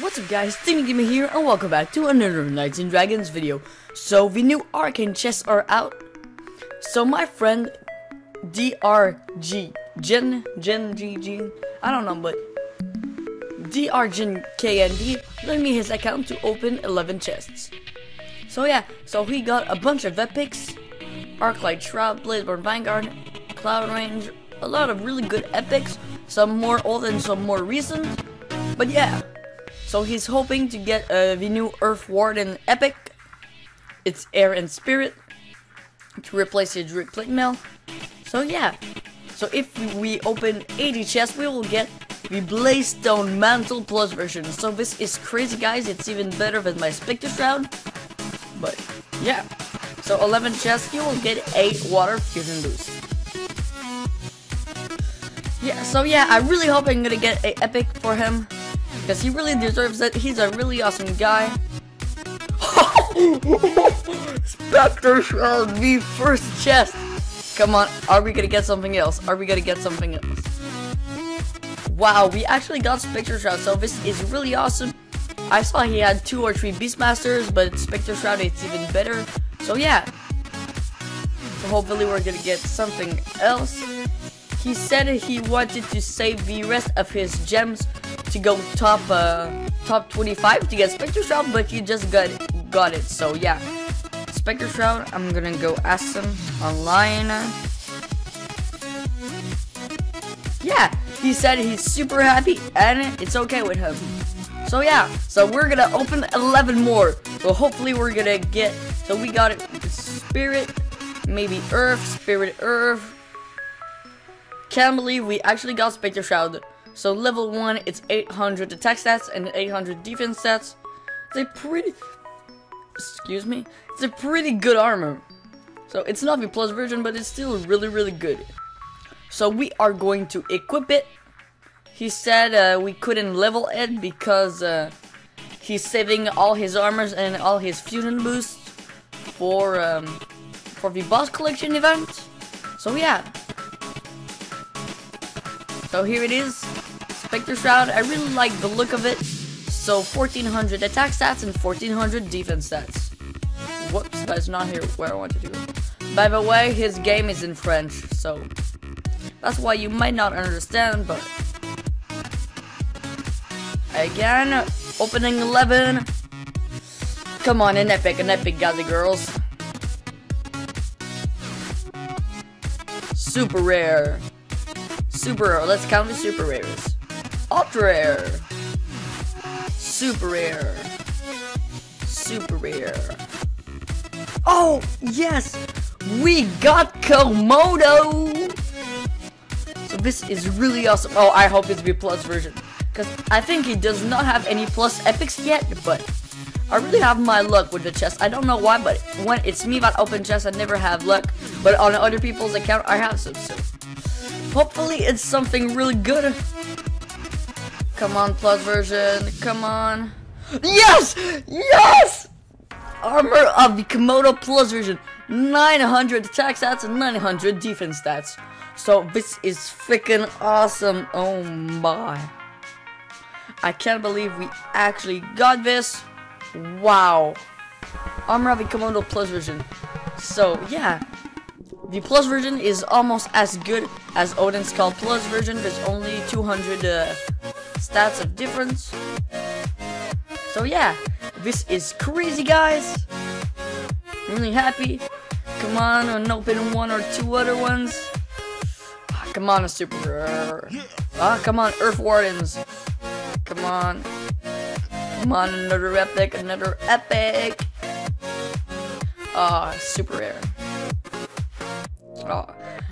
What's up guys, Timmy Gamer here and welcome back to another Knights and Dragons video. So the new arcane chests are out. So my friend DRG Gen Gen GG I don't know but DRGen KND lent me his account to open 11 chests. So yeah, so he got a bunch of epics, Arclight Shroud, Blazeborn Vanguard, Cloud Range, a lot of really good epics, some more old and some more recent. But yeah, so he's hoping to get uh, the new Earth Warden epic. It's Air and Spirit to replace the Druid Plate Mail. So yeah, so if we open 80 chests, we will get the Blazestone Mantle Plus version. So this is crazy guys, it's even better than my Spectre Shroud. But yeah, so 11 chests, you will get 8 Water Fusion Boost. Yeah, so yeah, I really hope I'm gonna get a epic for him. Because he really deserves it. He's a really awesome guy. Spectre Shroud, the first chest. Come on, are we gonna get something else? Are we gonna get something else? Wow, we actually got Spectre Shroud, so this is really awesome. I saw he had two or three Beastmasters, but Spectre Shroud it's even better. So yeah. So hopefully we're gonna get something else. He said he wanted to save the rest of his gems to go top uh, top 25 to get Spectre Shroud, but he just got got it. So yeah, Spectre Shroud. I'm gonna go ask him online. Yeah, he said he's super happy and it's okay with him. So yeah, so we're gonna open 11 more. So hopefully we're gonna get. So we got it. Spirit, maybe Earth, Spirit Earth. Can't believe we actually got Spectre Shroud. So level 1, it's 800 attack stats and 800 defense stats. It's a pretty... Excuse me? It's a pretty good armor. So it's not the plus version, but it's still really, really good. So we are going to equip it. He said uh, we couldn't level it because uh, he's saving all his armors and all his fusion boosts for um, for the boss collection event. So yeah. So here it is. Spectre Shroud, I really like the look of it. So 1400 attack stats and 1400 defense stats. Whoops, that's not here where I wanted to go. By the way, his game is in French, so that's why you might not understand, but again, opening 11. Come on, an epic, an epic, guys and girls. Super rare. Super rare. Let's count the super rares. Ultra rare. Super rare. Super rare. Oh, yes! We got Komodo! So this is really awesome. Oh, I hope it's the plus version. Because I think he does not have any plus epics yet, but I really have my luck with the chest. I don't know why, but when it's me that open chest, I never have luck. But on other people's account, I have some. So hopefully it's something really good. Come on, plus version. Come on. Yes! Yes! Armor of the Komodo plus version. 900 attack stats and 900 defense stats. So this is freaking awesome. Oh my. I can't believe we actually got this. Wow. Of the Komodo plus version. So yeah. The plus version is almost as good as Odin's Call plus version. There's only 200 uh, stats of difference. So yeah, this is crazy guys. Really happy. Come on, open one or two other ones. Ah, come on, a super. Ah, come on, Earth Wardens. Come on. Come on, another epic, another epic. Ah, super rare. Oh,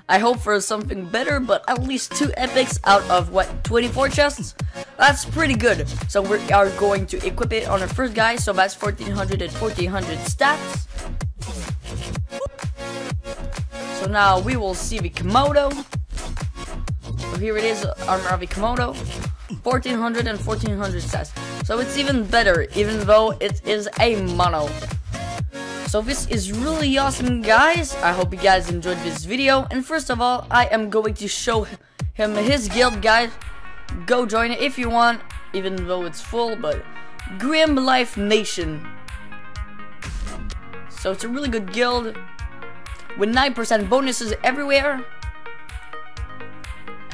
I hope for something better, but at least two epics out of what 24 chests. That's pretty good. So we are going to equip it on our first guy. So that's 1400 and 1400 stats. So now we will see the Komodo. So here it is, armor of the Komodo. 1400 and 1400 stats. So it's even better, even though it is a mono. So this is really awesome, guys. I hope you guys enjoyed this video. And first of all, I am going to show him his guild, guys. Go join it if you want, even though it's full, but Grim Life Nation. So it's a really good guild with 9% bonuses everywhere.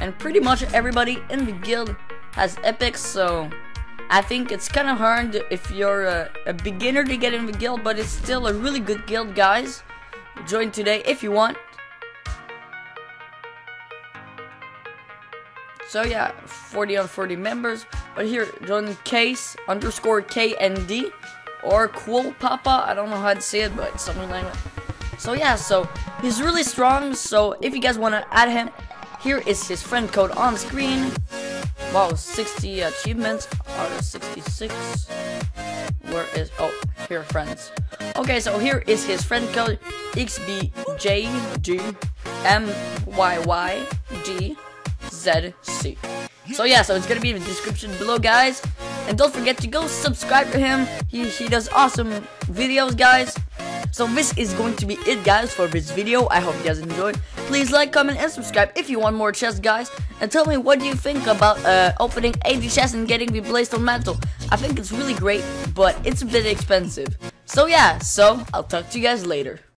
And pretty much everybody in the guild has epics, so I think it's kind of hard if you're a, a, beginner to get in the guild, but it's still a really good guild, guys. Join today if you want. So yeah, 40 on 40 members. But here, join case underscore KND or cool papa. I don't know how to say it, but something like that. So yeah, so he's really strong. So if you guys want to add him, here is his friend code on screen. Wow, 60 achievements out of 66. Where is, oh, here, friends. Okay, so here is his friend code, XBJGMYYGZC. So yeah, so it's gonna be in the description below, guys. And don't forget to go subscribe to him. He, he does awesome videos, guys. So this is going to be it guys for this video. I hope you guys enjoyed. Please like, comment, and subscribe if you want more chests guys. And tell me what do you think about uh, opening 80 chests and getting the Blazestone Mantle. I think it's really great, but it's a bit expensive. So yeah, so I'll talk to you guys later.